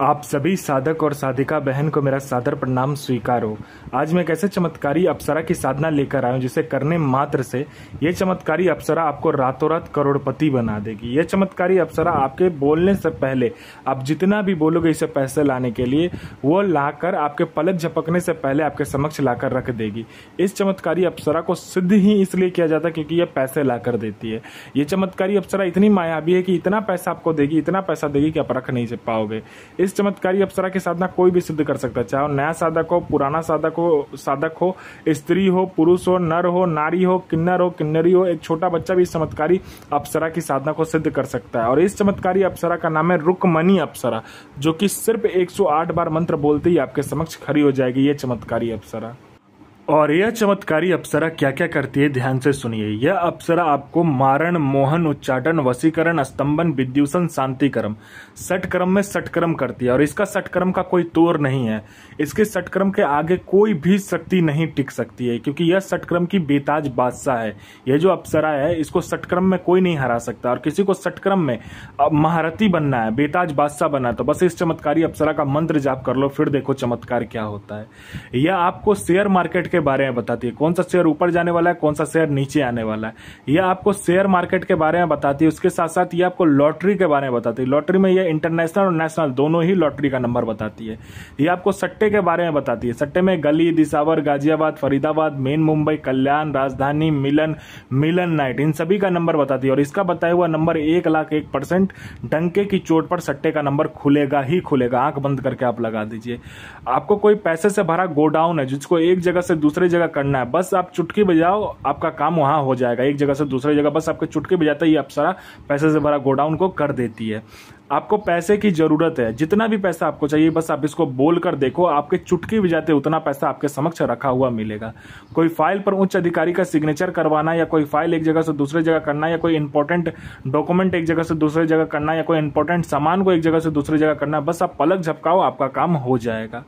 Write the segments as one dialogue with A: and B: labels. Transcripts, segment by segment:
A: आप सभी साधक और साधिका बहन को मेरा सादर प्रणाम स्वीकार। हो आज मैं कैसे चमत्कारी अप्सरा की साधना लेकर आया हूँ, जिसे करने मात्र से यह चमत्कारी अप्सरा आपको रातों रात करोड़पति बना देगी। यह चमत्कारी अप्सरा आपके बोलने से पहले, आप जितना भी बोलोगे इसे पैसे लाने के लिए, वो लाकर आपके पलक झपकने से पहले आपके समक्ष लाकर रख देगी। इस चमत्कारी अप्सरा को सिद्ध ही इसलिए किया जाता है क्योंकि यह पैसे लाकर देती है। ये चमत्कारी अप्सरा इतनी मायावी है कि इतना पैसा आपको देगी, इतना पैसा देगी कि आप रख नहीं पाओगे। इस चमत्कारी अप्सरा की साधना कोई भी सिद्ध कर सकता है। चाहे नया साधक हो, पुराना साधक हो साधक हो, स्त्री हो, पुरुष हो, नर हो, नारी हो, किन्नर हो, किन्नरी हो, एक छोटा बच्चा भी इस चमत्कारी अप्सरा की साधना को सिद्ध कर सकता है। और इस चमत्कारी अप्सरा का नाम है रुकमनी अप्सरा, जो कि सिर्फ़ 108 बार मंत्र बोलते ही आपके समक्ष खड़ी हो जाएगी ये चमत्कारी अप्सरा। और यह चमत्कारी अप्सरा क्या क्या करती है, ध्यान से सुनिए। यह अप्सरा आपको मारण, मोहन, उच्चाटन, वसीकरण, स्तंभन, विद्युषण, शांतिक्रम, सटक्रम में सटक्रम करती है। और इसका सटक्रम का कोई तोर नहीं है। इसके सटक्रम के आगे कोई भी शक्ति नहीं टिक सकती है, क्योंकि यह सटक्रम की बेताज बादशाह है। यह जो अप्सरा है, इसको सटक्रम में कोई नहीं हरा सकता। और किसी को सटक्रम में महारथी बनना है, बेताज बादशाह बनना है तो बस इस चमत्कारी अप्सरा का मंत्र जाप कर लो, फिर देखो चमत्कार क्या होता है। यह आपको शेयर मार्केट के बारे में बताती है। कौन सा शेयर ऊपर जाने वाला है, कौन सा शेयर नीचे आने वाला है। यह आपको शेयर मार्केट के बारे में बताती है। उसके साथ साथ ये आपको लॉटरी के बारे में बताती है। लॉटरी में यह इंटरनेशनल और नेशनल दोनों ही लॉटरी का नंबर बताती है। ये आपको सट्टे के बारे में बताती है। सट्टे में गली, दिसावर, गाजियाबाद, फरीदाबाद, मेन मुंबई, कल्याण, राजधानी, मिलन मिलन नाइट, इन सभी का नंबर बताती है। और इसका बताया हुआ नंबर एक लाख एक परसेंट डंके की चोट पर सट्टे का नंबर खुलेगा ही खुलेगा। आँख बंद करके आप लगा दीजिए। आपको कोई पैसे से भरा गोडाउन है, जिसको एक जगह से दूसरी जगह करना है। बस आप चुटकी बजाओ, आपका काम वहाँ हो जाएगा। एक जगह से दूसरी जगह बस आपके चुटकी बजाते ही अप्सरा पैसे से भरा गोडाउन को कर देती है। आपको पैसे की ज़रूरत है, जितना भी पैसा आपको चाहिए, बस आप इसको बोल कर देखो, आपके चुटकी बजाते उतना पैसा आपके समक्ष रखा हुआ मिलेगा। कोई फ़ाइल पर उच्च अधिकारी का सिग्नेचर करवाना, या कोई फ़ाइल एक जगह से दूसरे जगह करना, या कोई इंपॉर्टेंट डॉक्यूमेंट एक जगह से दूसरे जगह करना, या कोई इंपॉर्टेंट सामान को एक जगह से दूसरी जगह करना, बस आप पलक झपकाओ, आपका काम हो जाएगा।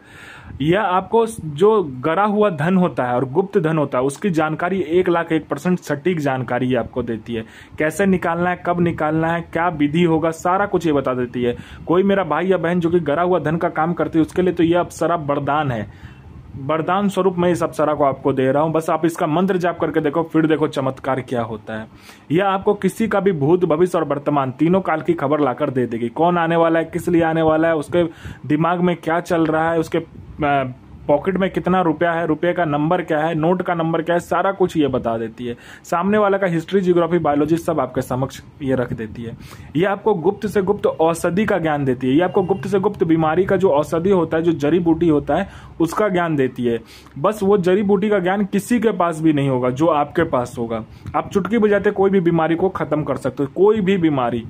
A: या आपको जो गरा हुआ धन होता है और गुप्त धन होता है, उसकी जानकारी एक लाख एक परसेंट सटीक जानकारी आपको देती है। कैसे निकालना है, कब निकालना है, क्या विधि होगा, सारा कुछ ये बता देती है। कोई मेरा भाई या बहन जो कि गरा हुआ धन का काम करती है, उसके लिए तो यह अप्सरा वरदान है। वरदान स्वरूप मैं इस अप्सरा को आपको दे रहा हूँ। बस आप इसका मंत्र जाप करके देखो, फिर देखो चमत्कार क्या होता है। यह आपको किसी का भी भूत, भविष्य और वर्तमान तीनों काल की खबर लाकर दे देगी। कौन आने वाला है, किस लिए आने वाला है, उसके दिमाग में क्या चल रहा है, उसके पॉकेट में कितना रुपया है, रुपये का नंबर क्या है, नोट का नंबर क्या है, सारा कुछ ये बता देती है। सामने वाला का हिस्ट्री जियोग्राफी बायोलॉजी सब आपके समक्ष ये रख देती है। ये आपको गुप्त से गुप्त औषधि का ज्ञान देती है। ये आपको गुप्त से गुप्त बीमारी का जो औषधि होता है, जो जड़ी बूटी होता है, उसका ज्ञान देती है। बस वो जड़ी बूटी का ज्ञान किसी के पास भी नहीं होगा, जो आपके पास होगा। आप चुटकी बजाते कोई भी बीमारी को खत्म कर सकते हो, कोई भी बीमारी।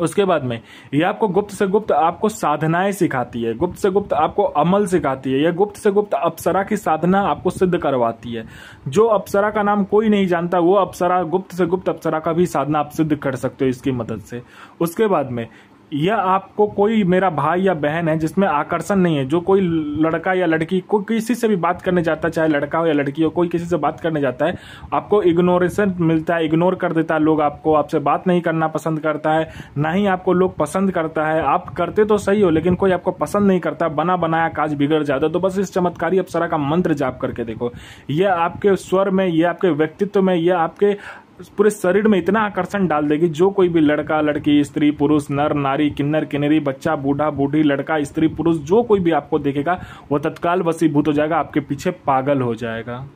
A: उसके बाद में, ये आपको गुप्त से गुप्त आपको साधनाएँ सिखाती है, गुप्त से गुप्त आपको अमल सिखाती है यह गुप्त से गुप्त अप्सरा की साधना आपको सिद्ध करवाती है। जो अप्सरा का नाम कोई नहीं जानता, वो अप्सरा, गुप्त से गुप्त अप्सरा का भी साधना आप सिद्ध कर सकते हो इसकी मदद से। उसके बाद में या आपको कोई मेरा भाई या बहन है जिसमें आकर्षण नहीं है, जो कोई लड़का या लड़की, कोई किसी से भी बात करने जाता है, चाहे लड़का हो या लड़की हो, कोई किसी से बात करने जाता है, आपको इग्नोरेशन मिलता है इग्नोर कर देता है लोग आपको, आपसे बात नहीं करना पसंद करता है, ना ही आपको लोग पसंद करता है। आप करते तो सही हो, लेकिन कोई आपको पसंद नहीं करता, बना बनाया काज बिगड़ जाता है। तो बस इस चमत्कारी अप्सरा का मंत्र जाप करके देखो। यह आपके स्वर में, यह आपके व्यक्तित्व में, यह आपके पूरे शरीर में इतना आकर्षण डाल देगी, जो कोई भी लड़का, लड़की, स्त्री, पुरुष, नर, नारी, किन्नर, किन्नरी, बच्चा, बूढ़ा, बूढ़ी, लड़का, स्त्री, पुरुष, जो कोई भी आपको देखेगा, वो तत्काल वसीभूत हो जाएगा, आपके पीछे पागल हो जाएगा।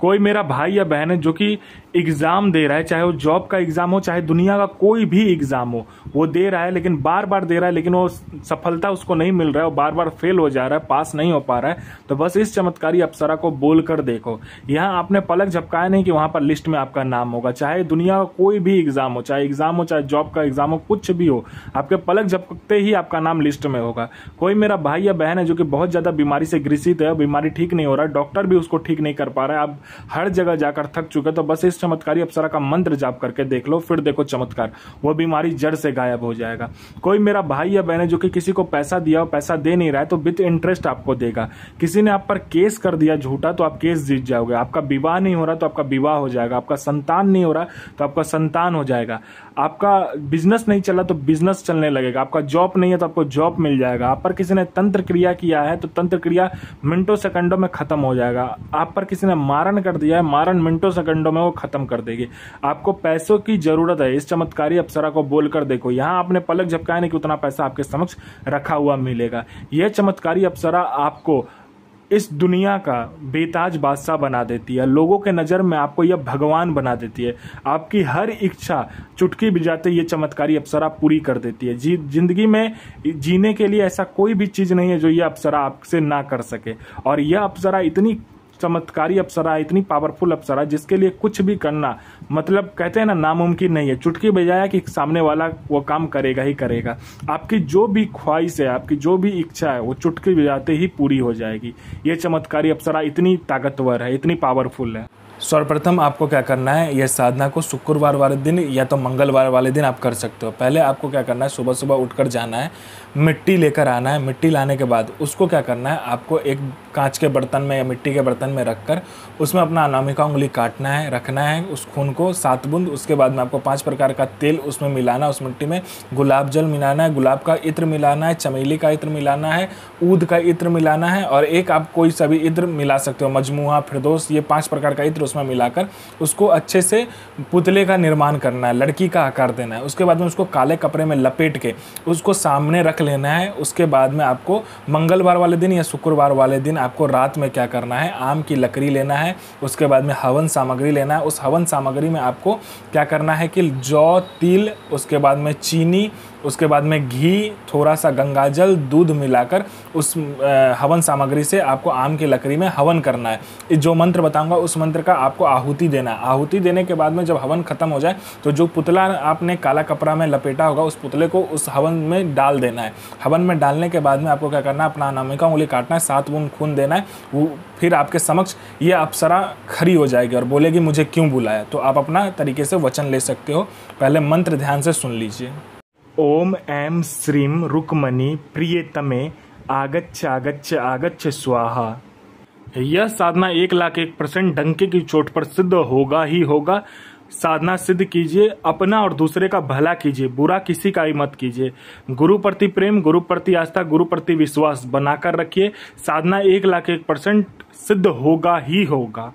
A: कोई मेरा भाई या बहन है जो कि एग्ज़ाम दे रहा है, चाहे वो जॉब का एग्ज़ाम हो, चाहे दुनिया का कोई भी एग्ज़ाम हो, वो दे रहा है, लेकिन बार बार दे रहा है, लेकिन वो सफलता उसको नहीं मिल रहा है वो बार बार फेल हो जा रहा है पास नहीं हो पा रहा है। तो बस इस चमत्कारी अप्सरा को बोल कर देखो। यहाँ आपने पलक झपकाया नहीं कि वहाँ पर लिस्ट में आपका नाम होगा। चाहे दुनिया का कोई भी एग्ज़ाम हो, चाहे एग्ज़ाम हो, चाहे जॉब का एग्ज़ाम हो, कुछ भी हो, आपके पलक झपकते ही आपका नाम लिस्ट में होगा। कोई मेरा भाई या बहन है जो कि बहुत ज़्यादा बीमारी से ग्रसित है, बीमारी ठीक नहीं हो रहा डॉक्टर भी उसको ठीक नहीं कर पा रहा है, आप हर जगह जाकर थक चुके तो बस इस चमत्कारी अप्सरा का मंत्र जाप करके देख लो, फिर देखो चमत्कार। वो बीमारी जड़ से गायब हो जाएगा। कोई मेरा भाई या बहन है जो कि किसी को पैसा दिया हो पैसा दे नहीं रहा है तो विथ इंटरेस्ट आपको देगा। किसी ने आप पर केस कर दिया झूठा तो आप केस जीत जाओगे। आपका विवाह नहीं हो रहा तो आपका विवाह हो जाएगा। आपका संतान नहीं हो रहा तो आपका संतान हो जाएगा। आपका बिज़नेस नहीं चला तो बिज़नेस चलने लगेगा। आपका जॉब नहीं है तो आपको जॉब मिल जाएगा। आप पर किसी ने तंत्र क्रिया किया है तो तंत्र क्रिया मिनटों, सेकंडों में खत्म हो जाएगा। आप पर किसी ने मारण कर दिया है मारण मिनटों सेकंडों में वो खत्म कर देगी। आपको पैसों की ज़रूरत है, इस चमत्कारी अप्सरा को बोलकर देखो। यहाँ आपने पलक झपकाया नहीं कि उतना पैसा आपके समक्ष रखा हुआ मिलेगा। यह चमत्कारी अप्सरा आपको इस दुनिया का बेताज बादशाह बना देती है। लोगों के नज़र में आपको यह भगवान बना देती है। आपकी हर इच्छा चुटकी बिजाते ये चमत्कारी अप्सरा पूरी कर देती है। जी, ज़िंदगी में जीने के लिए ऐसा कोई भी चीज़ नहीं है जो ये अप्सरा आपसे ना कर सके। और यह अप्सरा इतनी चमत्कारी अप्सरा, इतनी पावरफुल अप्सरा, जिसके लिए कुछ भी करना मतलब कहते हैं ना, नामुमकिन नहीं है। चुटकी बजाया कि सामने वाला वो काम करेगा ही करेगा। आपकी जो भी ख्वाहिश है, आपकी जो भी इच्छा है, वो चुटकी बजाते ही पूरी हो जाएगी। ये चमत्कारी अप्सरा इतनी ताकतवर है, इतनी पावरफुल है। सर्वप्रथम आपको क्या करना है, यह साधना को शुक्रवार वाले दिन या तो मंगलवार वाले दिन आप कर सकते हो। पहले आपको क्या करना है सुबह सुबह उठकर जाना है, मिट्टी लेकर आना है। मिट्टी लाने के बाद उसको क्या करना है, आपको एक कांच के बर्तन में या मिट्टी के बर्तन में रखकर उसमें अपना अनामिका उंगली काटना है, रखना है उस खून को, सात बूंद, उसके बाद में आपको पाँच प्रकार का तेल उसमें मिलाना उस मिट्टी में गुलाब जल मिलाना है, गुलाब का इत्र मिलाना है, चमेली का इत्र मिलाना है, ऊद का इत्र मिलाना है और एक आप कोई सभी इत्र मिला सकते हो मजमुआ फिरदोस, ये पाँच प्रकार का इत्र उसमें मिलाकर उसको अच्छे से पुतले का निर्माण करना है, लड़की का आकार देना है। उसके बाद में उसको काले कपड़े में लपेट के उसको सामने रख लेना है। उसके बाद में आपको मंगलवार वाले दिन या शुक्रवार वाले दिन आपको रात में क्या करना है? आम की लकड़ी लेना है। उसके बाद में हवन सामग्री लेना है। उस हवन सामग्री में आपको क्या करना है कि जौ, तिल, उसके बाद में चीनी उसके बाद में घी थोड़ा सा गंगाजल, दूध मिलाकर उस हवन सामग्री से आपको आम की लकड़ी में हवन करना है। जो मंत्र बताऊँगा, उस मंत्र का आपको आहुति देना है। आहुति देने के बाद में जब हवन खत्म हो जाए तो जो पुतला आपने काला कपड़ा में लपेटा होगा, उस पुतले को उस हवन में डाल देना है। हवन में डालने के बाद में आपको क्या करना है? अपना अनामिका उंगली काटना है, सात बूंद खून देना है, वो फिर आपके समक्ष ये अप्सरा खड़ी हो जाएगी और बोलेगी, मुझे क्यों बुलाया? तो आप अपना तरीके से वचन ले सकते हो। पहले मंत्र ध्यान से सुन लीजिए। ओम ऐं श्रीं रुक्मणी प्रियतमे आगच्छ आगच्छ आगच्छ स्वाहा। यह साधना एक लाख एक परसेंट डंके की चोट पर सिद्ध होगा ही होगा। साधना सिद्ध कीजिए, अपना और दूसरे का भला कीजिए, बुरा किसी का ही मत कीजिए। गुरु प्रति प्रेम, गुरु प्रति आस्था, गुरु प्रति विश्वास बनाकर रखिए। साधना एक लाख एक परसेंट सिद्ध होगा ही होगा।